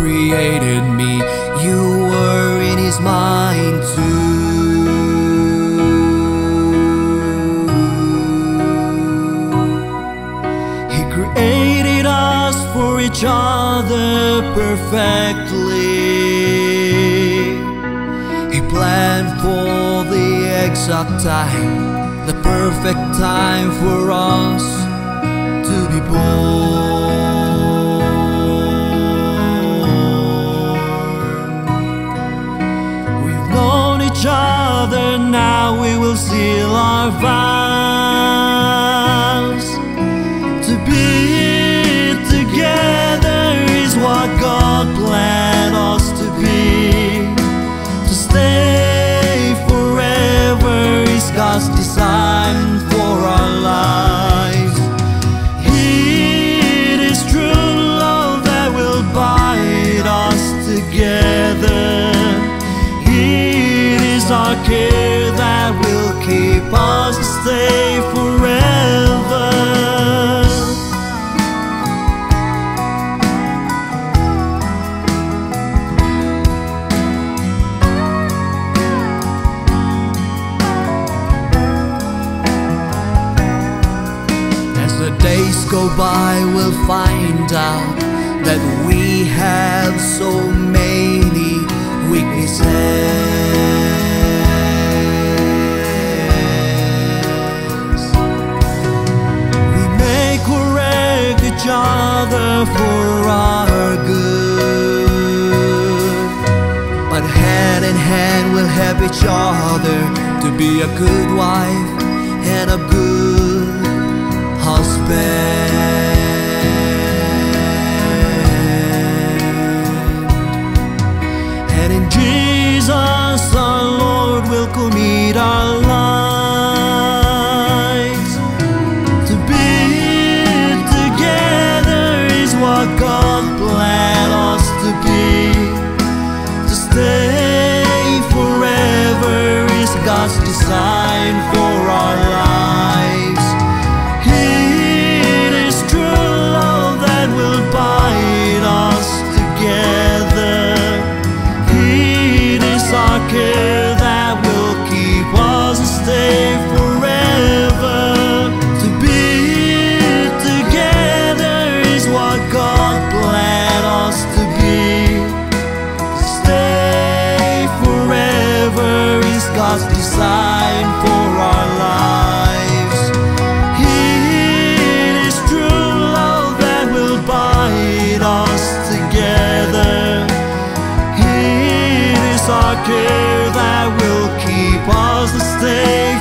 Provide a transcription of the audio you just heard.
created me, you were in His mind too. He created us for each other perfectly. He planned for the exact time, the perfect time for us seal our vows. To be together is what God planned us to be. To stay forever is God's design for our lives. He it is true love that will bind us together. It is our care stay forever. As the days go by, we'll find out that we have so help each other to be a good wife and a good husband. Design for our lives. It is true love that will bind us together. It is our care that will keep us stay God's design for our lives. It is true love that will bind us together. It is our care that will keep us to stay